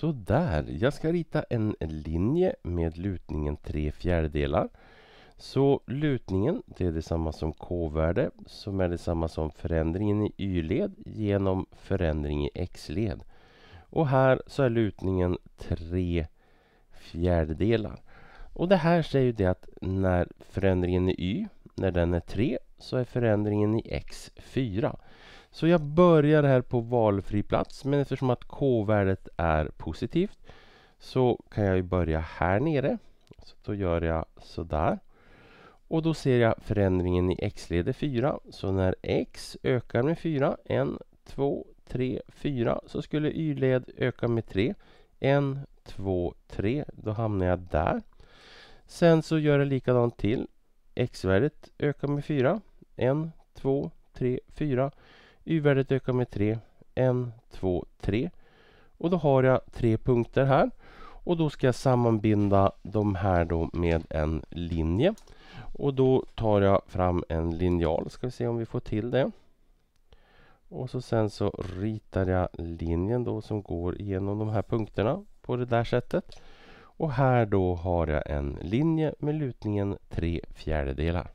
Sådär. Jag ska rita en linje med lutningen 3 fjärdedelar. Så lutningen det är detsamma som k-värde som är detsamma som förändringen i y-led genom förändring i x-led. Och här så är lutningen 3 fjärdedelar. Och det här säger det att när förändringen i y, när den är 3 så är förändringen i x 4. Så jag börjar här på valfri plats men eftersom att k-värdet är positivt så kan jag börja här nere. Så då gör jag sådär. Och då ser jag förändringen i x-ledet 4. Så när x ökar med 4, 1, 2, 3, 4 så skulle y-led öka med 3. 1, 2, 3. Då hamnar jag där. Sen så gör jag likadant till. X-värdet ökar med 4. 1, 2, 3, 4. Y-värdet ökar med 3. 1, 2, 3. Och då har jag tre punkter här. Och då ska jag sammanbinda de här då med en linje. Och då tar jag fram en linjal. Ska vi se om vi får till det. Och så sen så ritar jag linjen då som går igenom de här punkterna på det där sättet. Och här då har jag en linje med lutningen 3 fjärdedelar.